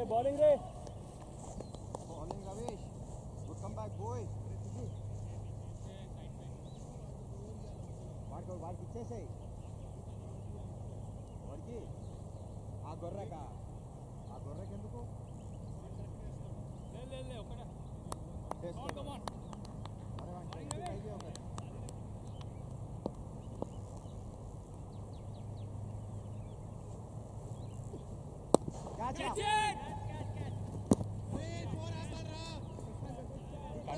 Hey, bowling Ray. Bowling Ravish. Good comeback, boy. वार को वार पीछे से और की आ गोर्रा का आ गोर्रा के को ले ले ले ओकरा ऑन कम ऑन अरे वन ट्राई चाहिए ओकरा Gotcha. Gotcha.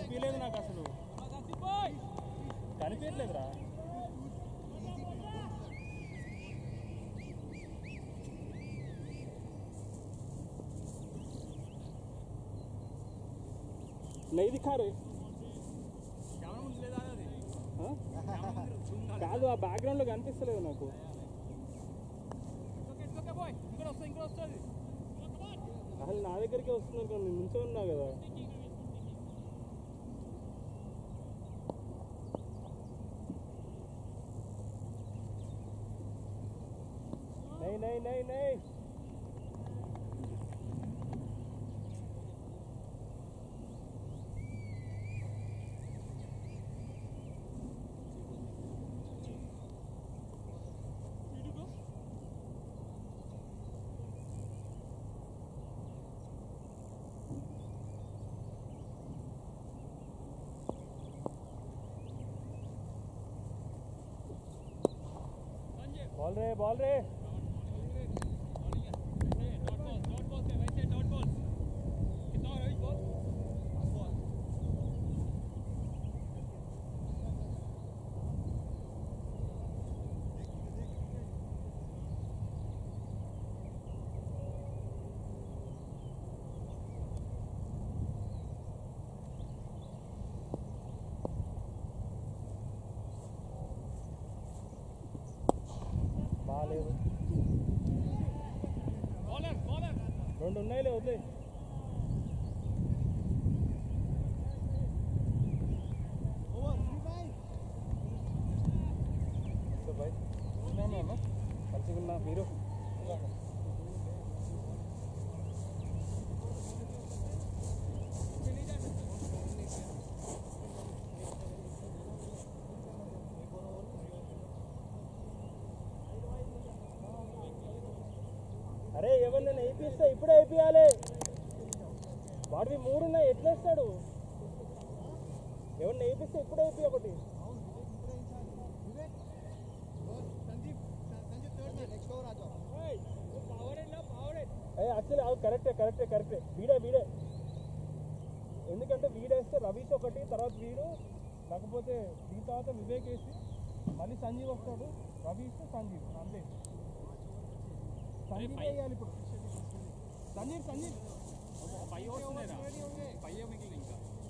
కనిపించలేదు నాకు అసలు కనిపించలేదురా नहीं दिखा रहे ఆ? కాదు ఆ బ్యాక్గ్రౌండ్ లో కనిపిస్తలేదు నాకు అసలు నా దగ్గరికే వస్తున్నారు కదా నేను నుంచో ఉన్నా కదా नहीं नहीं नहीं नहीं। बॉल रे बॉल रे। రెండు ఉన్నాయిలే వదిలే అరే ఎవరినైనా వేయిస్తా ఇప్పుడే వేయియాలి వాడివి మూడు ఉన్నాయి ఎట్లేస్తాడు? ఎవరిని వేయిస్తే ఇప్పుడే వేయి ఒకటి. నెక్స్ట్ యాక్చువల్లీ అది కరెక్టే కరెక్టే కరెక్టే వీడే వీడే. ఎందుకంటే వీడేస్తే రవీష్ ఒకటి తర్వాత వీడు లేకపోతే దీని తర్వాత వివేక్ వేసి మళ్ళీ సంజీవ్ వస్తాడు రవీష్ సంజీవ్ అంతే. సంజీవ్ వేయాలి ఇప్పుడు సంజీవ్ సంజీవ్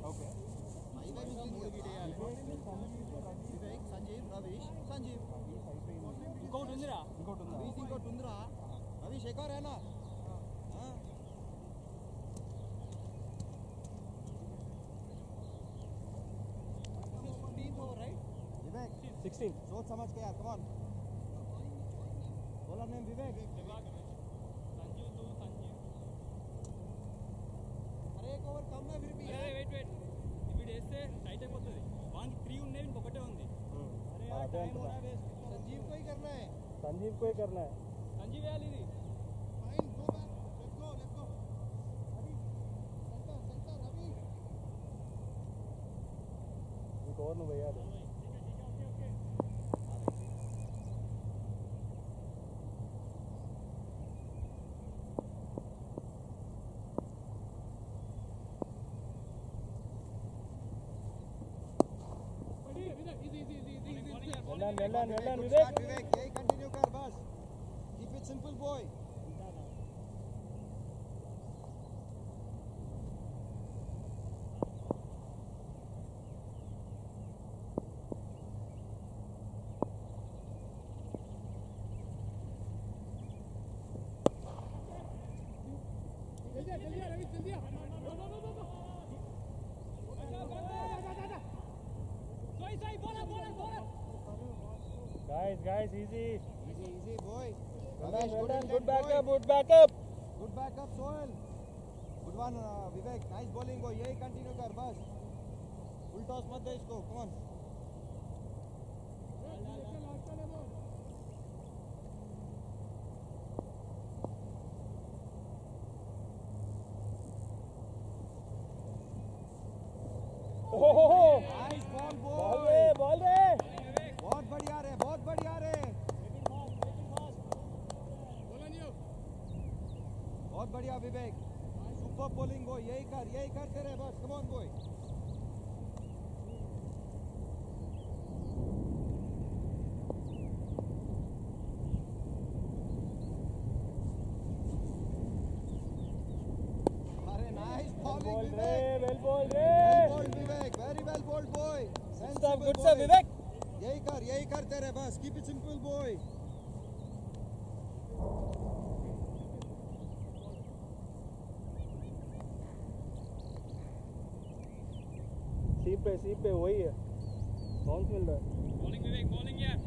ఓకే వివేక్ సంజీవ్ రవీష్ సంజీవ్ ఇంకోటి ఉందిరా ఇంకోటి ఉందా రవీష్ ఇంకోటి ఉందిరా రవీష్ ఎక్కువ రేనా विवेक సిక్స్టీన్ सोच समझ के यार कम ऑन बोला नेम विवेक कौन था संजीव को ही करना है। संजीव को ही करना है। संजीव यार लीजिए कौन भैया done, well done, well done, Vivek. Vivek, hey, continue kar, bas. Keep it simple, boy. Bola, bola, bola! Guys guys easy easy easy boy well done Ramesh, well good back up good back up. good backup good backup Soil good one Vivek nice bowling को यही continue कर बस full come मत दे इसको कौन ओहो nice ball ball रे boy ball रे बहुत बढ़िया रे बहुत बढ़िया रे बहुत बढ़िया विवेक सुपर बॉलिंग बॉय यही कर यही करते रहे बस कम ऑन बॉय अरे नाइस बॉल बॉलिंग रे विवेक वेल बॉल वेल रे bowled Vivek very well bowled boy stop good stop Vivek यही कर यही करते रहे बस कीप इट सिंपल बॉय सीप पे सीप पे वही है। बाउंस मिल रहा है बॉलिंग विवेक बॉलिंग यार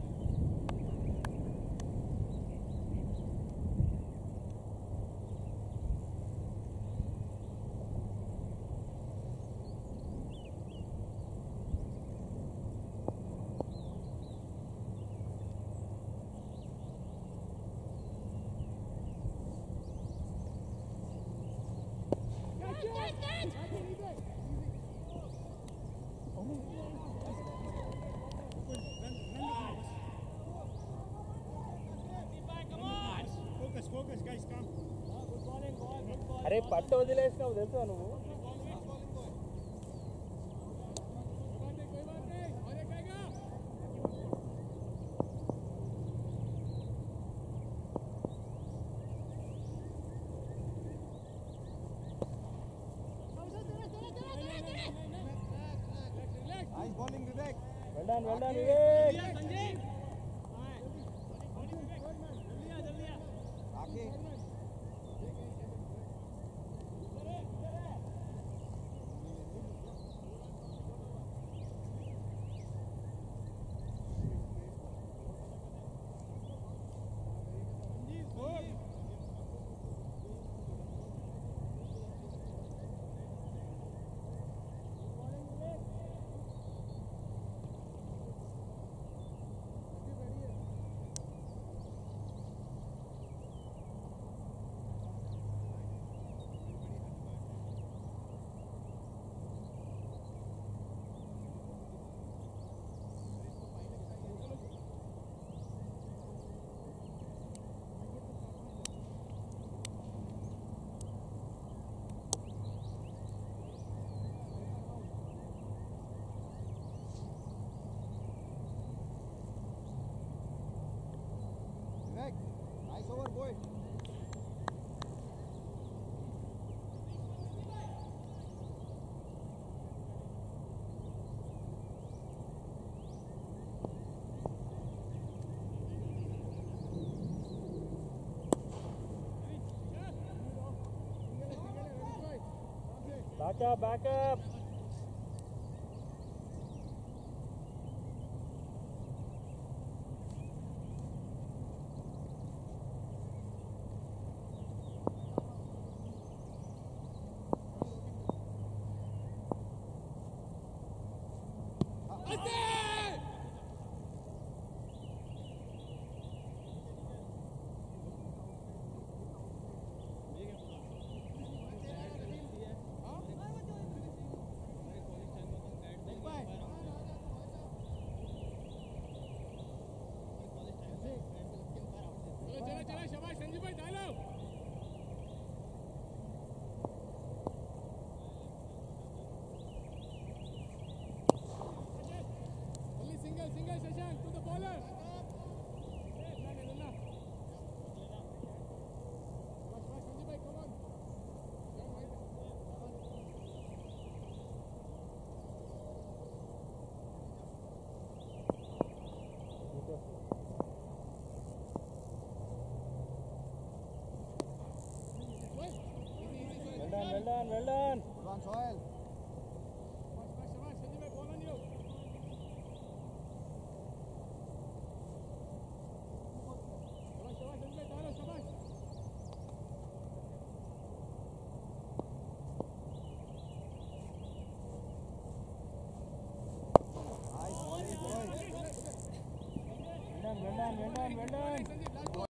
Focus, అరే పట్ట వదిలేసినావు తెలుసా నువ్వు Well done, well done, Vivek. Back up, back up. lên, vẫy lên. Đoàn Soel.